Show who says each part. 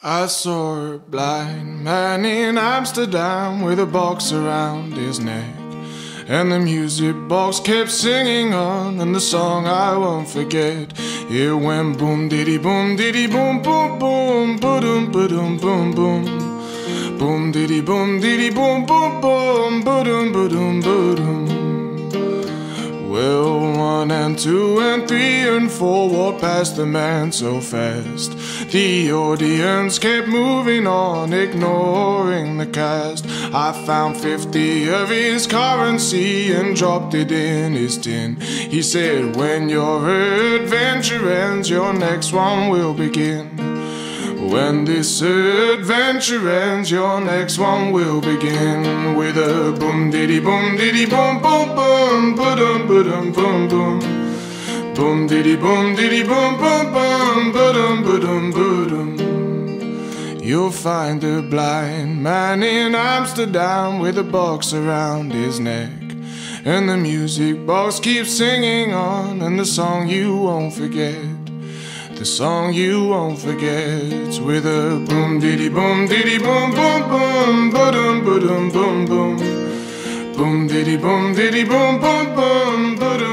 Speaker 1: I saw a blind man in Amsterdam with a box around his neck. And the music box kept singing on, and the song I won't forget. It went boom, diddy, boom, diddy, boom, boom, boom, boom, boom, boom, boom. Boom, diddy, boom, diddy, boom, boom, boom, boom, boom, boom, boom one and two and three and four walked past the man so fast. The audience kept moving on, ignoring the cast. I found 50 of his currency and dropped it in his tin. He said, When your adventure ends, your next one will begin. When this adventure ends, your next one will begin with a diddy boom diddy boom boom boom boom boom boom boom boom diddy boom diddy boom boom boom boom boom boom You'll find a blind man in Amsterdam with a box around his neck. And the music box keeps singing on, and the song you won't forget. The song you won't forget with a boom diddy boom diddy boom boom boom boom boom boom boom boom boom diddy boom diddy boom boom boom boom